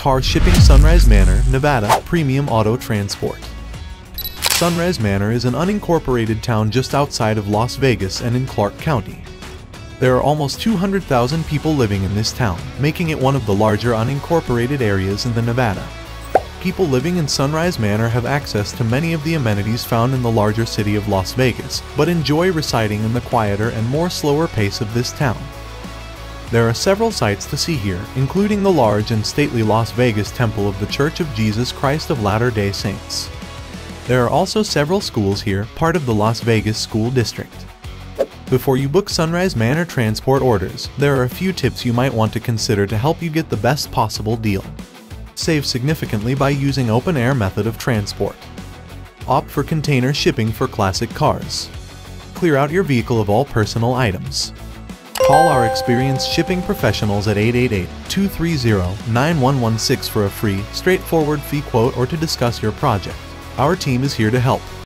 Car Shipping Sunrise Manor, Nevada Premium Auto Transport. Sunrise Manor is an unincorporated town just outside of Las Vegas and in Clark County. There are almost 200,000 people living in this town, making it one of the larger unincorporated areas in the Nevada. People living in Sunrise Manor have access to many of the amenities found in the larger city of Las Vegas, but enjoy residing in the quieter and more slower pace of this town. There are several sights to see here, including the large and stately Las Vegas Temple of the Church of Jesus Christ of Latter-day Saints. There are also several schools here, part of the Las Vegas School District. Before you book Sunrise Manor transport orders, there are a few tips you might want to consider to help you get the best possible deal. Save significantly by using open air method of transport. Opt for container shipping for classic cars. Clear out your vehicle of all personal items. Call our experienced shipping professionals at 888-230-9116 for a free, straightforward fee quote or to discuss your project. Our team is here to help.